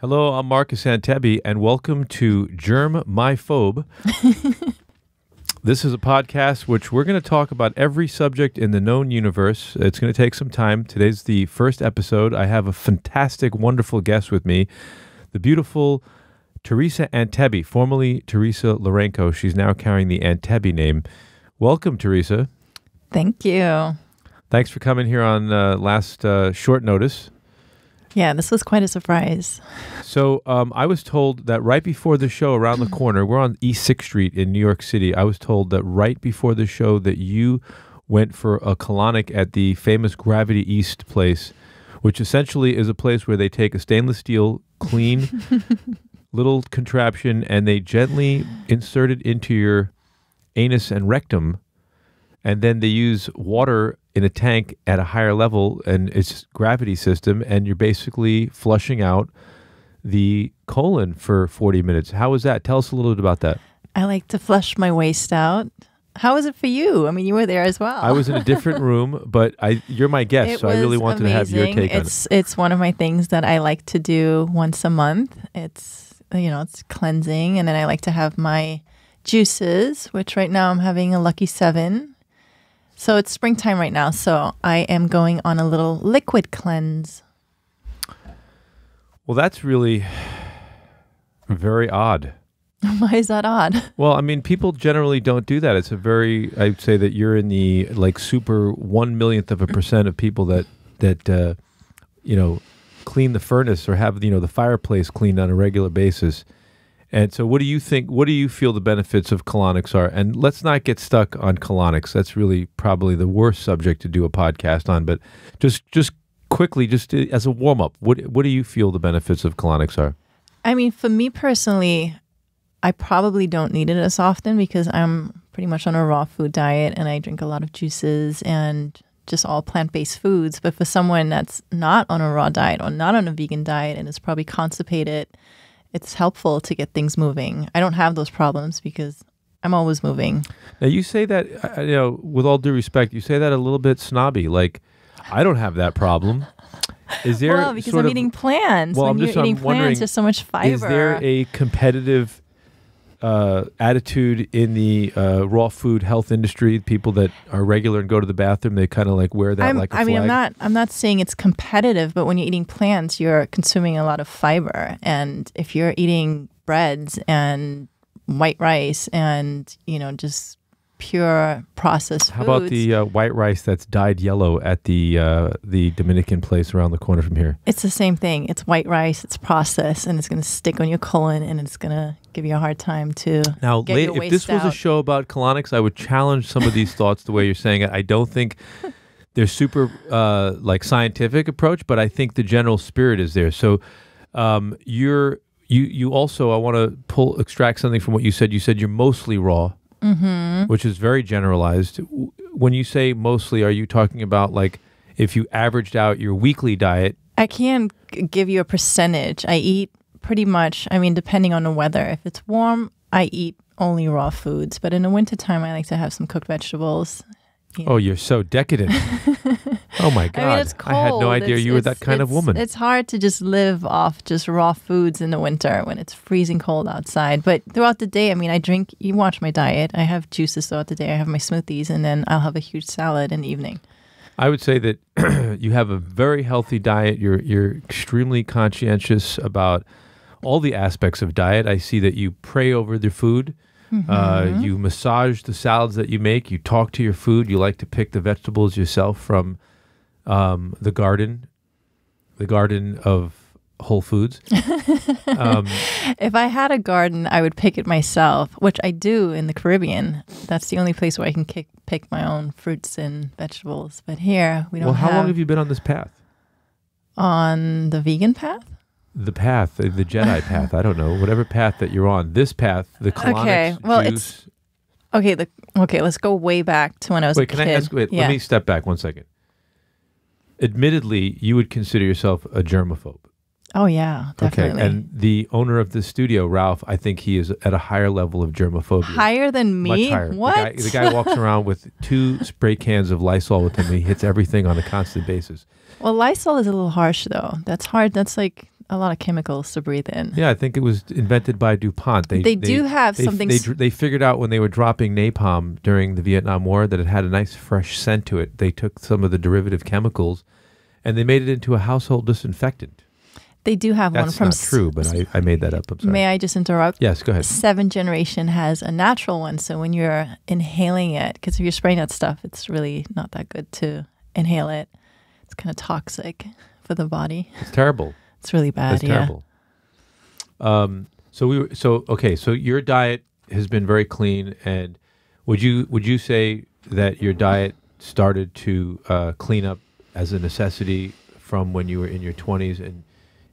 Hello, I'm Marcus Antebi, and welcome to Germ My Phobe. this is a podcast which we're going to talk about every subject in the known universe. It's going to take some time. Today's the first episode. I have a fantastic, wonderful guest with me, the beautiful Teresa Antebi, formerly Teresa Lourenco. She's now carrying the Antebi name. Welcome, Teresa. Thank you. Thanks for coming here on uh, last uh, short notice. Yeah, this was quite a surprise. So um, I was told that right before the show, around the corner, we're on East Sixth Street in New York City. I was told that right before the show that you went for a colonic at the famous Gravity East place, which essentially is a place where they take a stainless steel, clean little contraption and they gently insert it into your anus and rectum, and then they use water in a tank at a higher level and it's gravity system and you're basically flushing out the colon for 40 minutes how is that tell us a little bit about that I like to flush my waist out. How was it for you? I mean, you were there as well. i was in a different room but i you're my guest It so i really was wanted to have your amazing. take on it it's, It's one of my things that I like to do once a month. It's, you know, it's cleansing. And then I like to have my juices, which right now I'm having a Lucky Seven. So it's springtime right now. So I am going on a little liquid cleanse. well that's really very odd Why is that odd? Well, I mean, people generally don't do that. It's a very, I'd say that you're in the like super one millionth of a percent of people that that uh, you know clean the furnace or have you know the fireplace cleaned on a regular basis. And so, what do you think? What do you feel the benefits of colonics are? And let's not get stuck on colonics. That's really probably the worst subject to do a podcast on. But just just quickly, just uh, as a warm up, what what do you feel the benefits of colonics are? I mean, for me personally, I probably don't need it as often because I'm pretty much on a raw food diet and I drink a lot of juices and just all plant based foods. But for someone that's not on a raw diet or not on a vegan diet and is probably constipated, it's helpful to get things moving. I don't have those problems because I'm always moving. Now you say that, you know, with all due respect, you say that a little bit snobby. Like, I don't have that problem. Is there well, because sort I'm of, eating plants. well, when I'm you're just- I'm eating wondering, plants, there's so much fiber. is there a competitive uh, attitude in the uh, raw food health industry? People that are regular and go to the bathroom, they kind of like wear that I'm, like a I mean, I'm not. I'm not saying it's competitive, but when you're eating plants, you're consuming a lot of fiber, and if you're eating breads and white rice and you know just pure processed How about the uh, white rice that's dyed yellow at the uh, the Dominican place around the corner from here? it's the same thing. It's white rice. It's processed, and it's going to stick on your colon, and it's going to give you a hard time to. Now, Get la- your if this waist was a show about colonics, I would challenge some of these thoughts the way you're saying it. I don't think they're super uh, like scientific approach, but I think the general spirit is there. So um, you're you you also I want to pull extract something from what you said. You said you're mostly raw, Mm-hmm. which is very generalized. When you say mostly, are you talking about like if you averaged out your weekly diet? I can't give you a percentage. I eat pretty much, I mean, depending on the weather. If it's warm, I eat only raw foods. But in the wintertime, I like to have some cooked vegetables. Oh, you're so decadent. oh my god! I mean, it's cold. I had no idea It's- you were that kind of woman. It's hard to just live off just raw foods in the winter when it's freezing cold outside. But throughout the day, I mean, I drink, you watch my diet. I have juices throughout the day. I have my smoothies, and then I'll have a huge salad in the evening. I would say that you have a very healthy diet. You're you're extremely conscientious about all the aspects of diet. I see that you pray over the food. Mm-hmm. Uh, you massage the salads that you make. You talk to your food. You like to pick the vegetables yourself from um, the garden, the garden of Whole Foods. um, If I had a garden, I would pick it myself, which I do in the Caribbean. That's the only place where I can kick, pick my own fruits and vegetables. But here, we don't have well, how long have you been on this path? on the vegan path. The path, the, Jedi path. I don't know, whatever path that you're on. This path, the colonics Okay, well, it's- Okay, the okay. Let's go way back to when I was Wait, a can kid. I ask? Wait, yeah. let me step back one second. Admittedly, you would consider yourself a germaphobe. Oh yeah, definitely. Okay, and the owner of the studio, Ralph, I think he is at a higher level of germophobia. higher than me? Much higher. What? The guy, the guy walks around with two spray cans of Lysol with him. He hits everything on a constant basis. well, Lysol is a little harsh though. That's hard. That's like a lot of chemicals to breathe in. Yeah, I think it was invented by DuPont. They do have they, something They, they figured out when they were dropping napalm during the Vietnam War that it had a nice fresh scent to it. They took some of the derivative chemicals and they made it into a household disinfectant. They do have one That's from not true, but I, I made that up. I'm sorry. May I just interrupt? yes, go ahead. Seventh Generation has a natural one. So when you're inhaling it, because if you're spraying that stuff, it's really not that good to inhale it. It's kind of toxic for the body. It's terrible. It's really bad. That's yeah. terrible. Um, so we were, so okay. So your diet has been very clean, and would you would you say that your diet started to uh, clean up as a necessity from when you were in your twenties and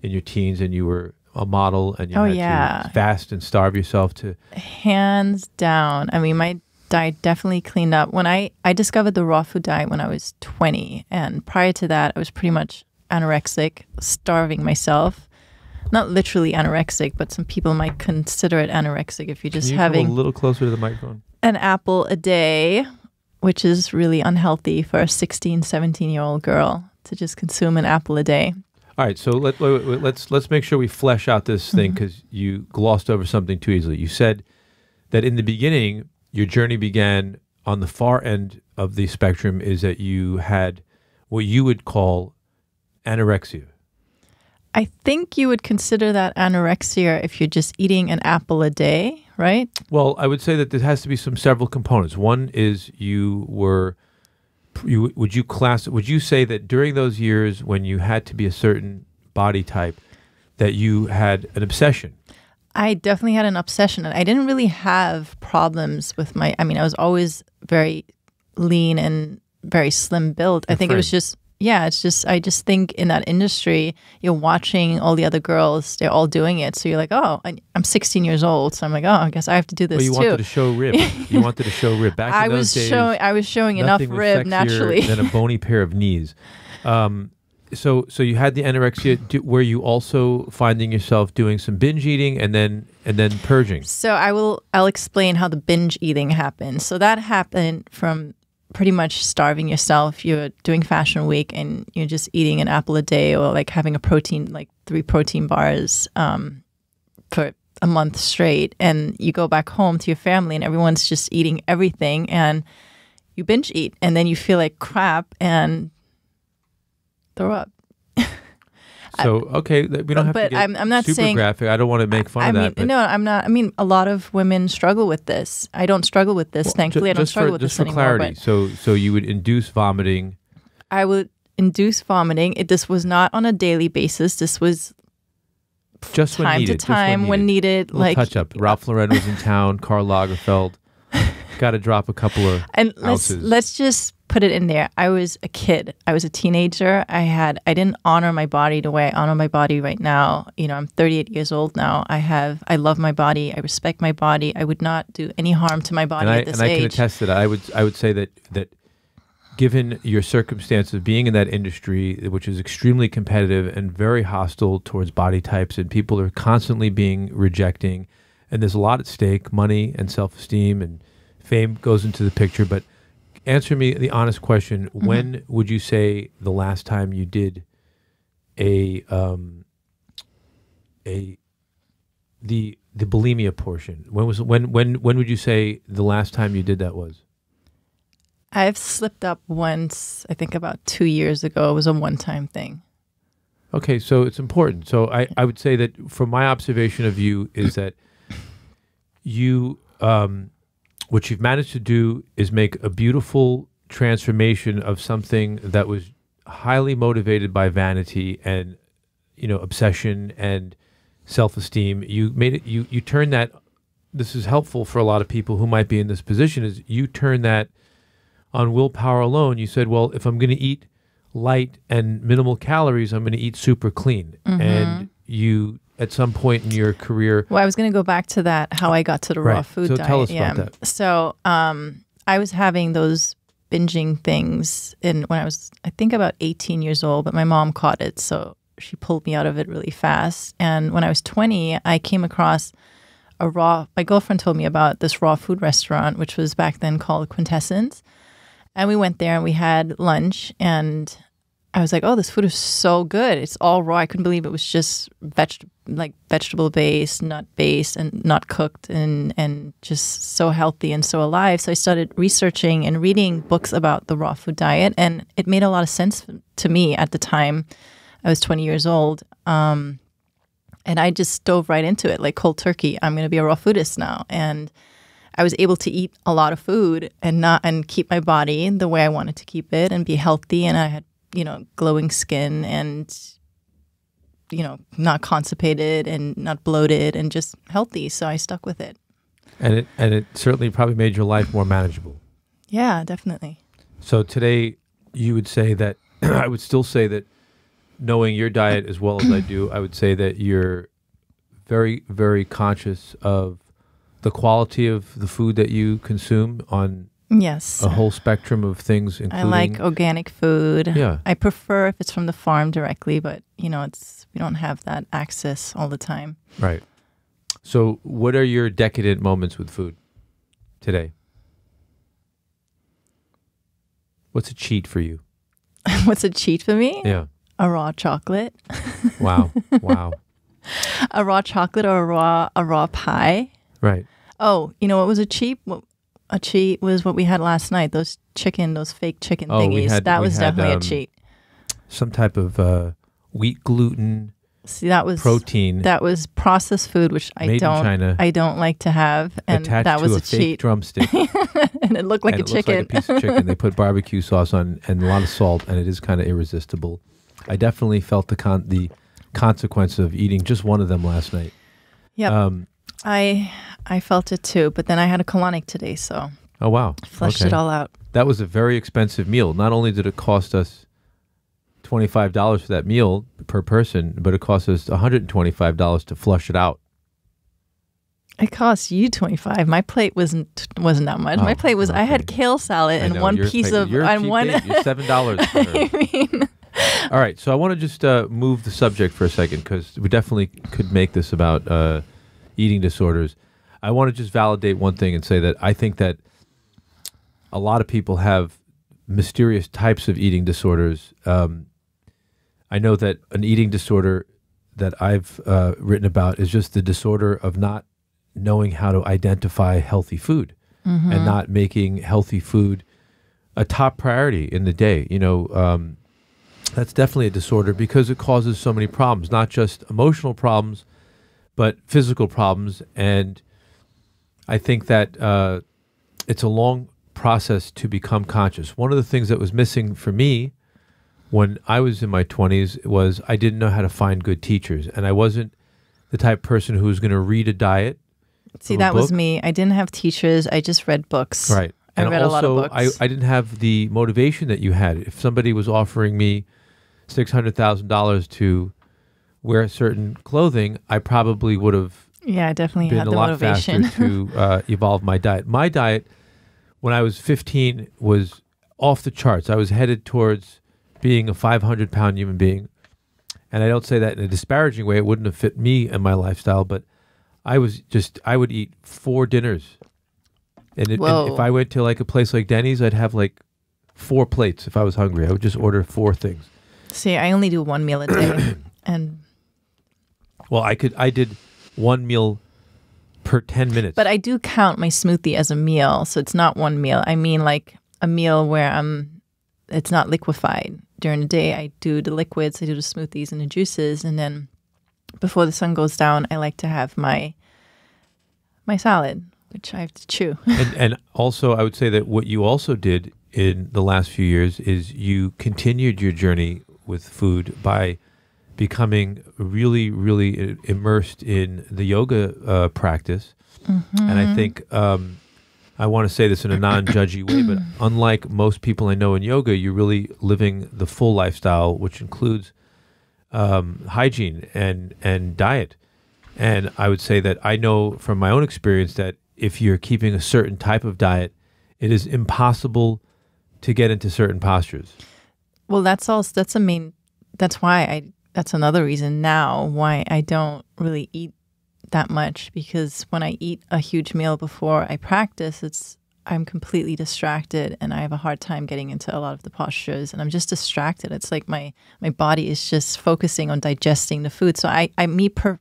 in your teens, and you were a model, and you Oh, had yeah. to fast and starve yourself to Hands down. I mean, my diet definitely cleaned up. When I, I discovered the raw food diet when I was 20. And prior to that, I was pretty much anorexic, starving myself. Not literally anorexic, but some people might consider it anorexic if you're just you having a little closer to the microphone. an apple a day, which is really unhealthy for a 16, 17 year old girl to just consume an apple a day. All right, so let, wait, let's let's make sure we flesh out this thing Mm-hmm. because you glossed over something too easily. You said that in the beginning, your journey began on the far end of the spectrum. Is that you had what you would call anorexia? I think you would consider that anorexia if you're just eating an apple a day, right? Well, I would say that there has to be some several components. One is you were you would you class would you say that during those years when you had to be a certain body type that you had an obsession I definitely had an obsession and I didn't really have problems with my I mean I was always very lean and very slim built. I think it was just yeah, it's just I just think in that industry you're watching all the other girls, they're all doing it. So you're like, "Oh, I- I'm 16 years old." So I'm like, "Oh, I guess I have to do this Well, you too." wanted to show rib. you wanted to show rib. Back I in was days, showing I was showing enough rib naturally. than a bony pair of knees. Um, so, so you had the anorexia. Do, were you also finding yourself doing some binge eating and then and then purging? So I will I'll explain how the binge eating happened. So that happened from pretty much starving yourself. You're doing fashion week and you're just eating an apple a day or like having a protein like three protein bars um, for a month straight and you go back home to your family and everyone's just eating everything and you binge eat and then you feel like crap and throw up. So, okay, we don't have But to get I'm- I'm not super saying- graphic. I don't want to make fun I of mean, that. But no, I'm not. I mean, a lot of women struggle with this. I don't struggle with this. Well, ju- Thankfully, I don't just struggle for, with just this for anymore. clarity. So, so you would induce vomiting. I would induce vomiting. It, this was not on a daily basis. This was Just when time needed. to just time when needed. Little like touch up. Ralph Lauren was in town. Karl Lagerfeld. Got to drop a couple of. and let's ounces. let's just put it in there. I was a kid. I was a teenager. I had I didn't honor my body the way I honor my body right now. You know, I'm 38 years old now. I have I love my body. I respect my body. I would not do any harm to my body and I at this and I can age. attest that. I would I would say that that given your circumstances of being in that industry, which is extremely competitive and very hostile towards body types, and people are constantly being rejecting, and there's a lot at stake, money and self esteem and fame goes into the picture. But answer me the honest question: Mm-hmm. When would you say the last time you did a um, a the the bulimia portion? When was when when when would you say the last time you did that was? I've slipped up once. I think about two years ago. It was a one-time thing. Okay, so it's important. So I, I would say that from my observation of you is that you um, what you've managed to do is make a beautiful transformation of something that was highly motivated by vanity and you know obsession and self-esteem. You made it. You you turn that. This is helpful for a lot of people who might be in this position. Is you turn that on willpower alone. You said, well, if I'm going to eat light and minimal calories, I'm going to eat super clean. Mm-hmm. And you, at some point in your career, Well, I was going to go back to that how I got to the raw Right. food So diet. tell us yeah. about that. So, um, I was having those binging things in when I was, I think, about 18 years old. But my mom caught it, so she pulled me out of it really fast. And when I was 20, I came across a raw. My girlfriend told me about this raw food restaurant, which was back then called Quintessence. And we went there and we had lunch and I was like, oh, this food is so good. It's all raw. I couldn't believe it was just veg- like vegetable based, nut based, and not cooked, and and just so healthy and so alive. So I started researching and reading books about the raw food diet, and it made a lot of sense to me at the time. I was 20 years old, um, and I just dove right into it like cold turkey. I'm going to be a raw foodist now, and I was able to eat a lot of food and not and keep my body the way I wanted to keep it and be healthy. And I had you know glowing skin and you know not constipated and not bloated and just healthy. So I stuck with it. And it and it certainly probably made your life more manageable. Yeah, definitely. So today, you would say that I would still say that knowing your diet as well as I do, I would say that you're very, very conscious of the quality of the food that you consume on Yes. a whole spectrum of things, I like organic food. Yeah. I prefer if it's from the farm directly, but you know, it's we don't have that access all the time. right. So, what are your decadent moments with food today? What's a cheat for you? What's a cheat for me? Yeah. A raw chocolate. Wow. wow. A raw chocolate or a raw a raw pie. Right. Oh, you know what was a cheat? What a cheat was what we had last night. Those chicken, those fake chicken Oh, thingies. had- that was had, definitely um, a cheat. Some type of uh, wheat gluten See, that was protein that was processed food, which I don't. I don't like to have, and that was a, a, cheat. drumstick. and it looked like and a it looks chicken. like a piece of chicken. They put barbecue sauce on and a lot of salt, and it is kind of irresistible. I definitely felt the con- the consequence of eating just one of them last night. Yep. Um, I I felt it too, but then I had a colonic today, so oh wow, flushed Okay. it all out. That was a very expensive meal. Not only did it cost us twenty five dollars for that meal per person, but it cost us one hundred and twenty five dollars to flush it out. It cost you twenty five. My plate wasn't wasn't that much. My Oh, plate was I had kale salad and know, one piece pay- of and one. Seven dollars. I mean, All right, so I want to just uh, move the subject for a second because we definitely could make this about uh, eating disorders. I want to just validate one thing and say that I think that a lot of people have mysterious types of eating disorders. Um, I know that an eating disorder that I've uh, written about is just the disorder of not knowing how to identify healthy food and not making healthy food a top priority in the day. You know, um, that's definitely a disorder because it causes so many problems, not just emotional problems, but physical problems. And I think that uh, it's a long process to become conscious. One of the things that was missing for me when I was in my 20s was I didn't know how to find good teachers. And I wasn't the type of person who was going to read a diet. see, that was me. I didn't have teachers. I just read books. Right. I and read a also, lot of books. I, I didn't have the motivation that you had. If somebody was offering me six hundred thousand dollars to wear certain clothing, I probably would have Yeah, definitely been had a the lot motivation. faster to uh, evolve my diet. My diet, when I was fifteen, was off the charts. I was headed towards being a five hundred pound human being, and I don't say that in a disparaging way. It wouldn't have fit me and my lifestyle, but I was just I would eat four dinners, and, it, and if I went to like a place like Denny's, I'd have like four plates if I was hungry. I would just order four things. see, I only do one meal a day, and Well, I could I did one meal per ten minutes. but I do count my smoothie as a meal, so it's not one meal. I mean, like a meal where I'm, it's not liquefied during the day. I do the liquids, I do the smoothies and the juices, and then before the sun goes down, I like to have my my salad, which I have to chew. and, and also, I would say that what you also did in the last few years is you continued your journey with food by becoming really, really immersed in the yoga uh, practice. And I think um, I want to say this in a non-judgy way, but unlike most people I know in yoga, you're really living the full lifestyle, which includes um, hygiene and and diet. And I would say that I know from my own experience that if you're keeping a certain type of diet, it is impossible to get into certain postures. Well, that's also that's a main. That's why I. That's another reason now why I don't really eat that much because when I eat a huge meal before I practice, it's I'm completely distracted and I have a hard time getting into a lot of the postures and I'm just distracted. It's like my my body is just focusing on digesting the food. So I I me per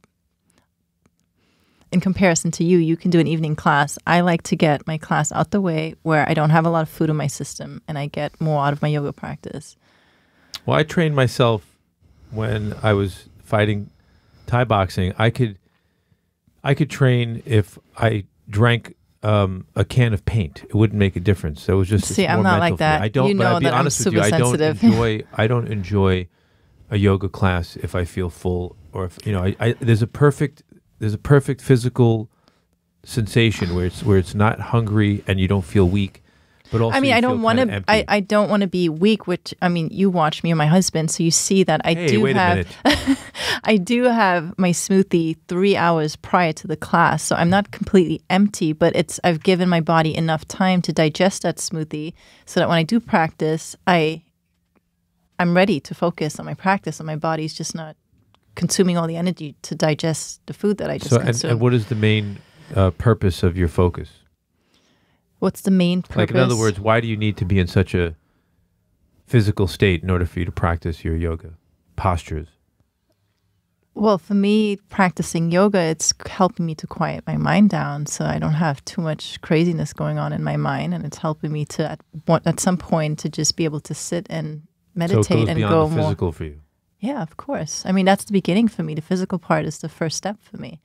in comparison to you, you can do an evening class. I like to get my class out the way where I don't have a lot of food in my system and I get more out of my yoga practice. Well, I trained myself when I was fighting Thai boxing. I could I could train if I drank um, a can of paint. It wouldn't make a difference. So it was just See, I'm not like that. I don't. You but know I'll be that I'm honest with you. super I don't sensitive. enjoy. I don't enjoy a yoga class if I feel full or if you know. I, I there's a perfect there's a perfect physical sensation where it's where it's not hungry and you don't feel weak. But also, I mean, I don't want to. I, I don't want to be weak. Which I mean, you watch me and my husband, so you see that I hey, do have. a. I do have my smoothie three hours prior to the class, so I'm not completely empty. But it's I've given my body enough time to digest that smoothie, so that when I do practice, I I'm ready to focus on my practice, and my body's just not consuming all the energy to digest the food that I just So, and, and what is the main uh, purpose of your focus? What's the main purpose? Like, in other words, why do you need to be in such a physical state in order for you to practice your yoga postures? Well, for me, practicing yoga, it's helping me to quiet my mind down so I don't have too much craziness going on in my mind. And it's helping me to, at, at some point, to just be able to sit and so it meditate goes and go more. physical for you. Yeah, of course. I mean, that's the beginning for me. The physical part is the first step for me.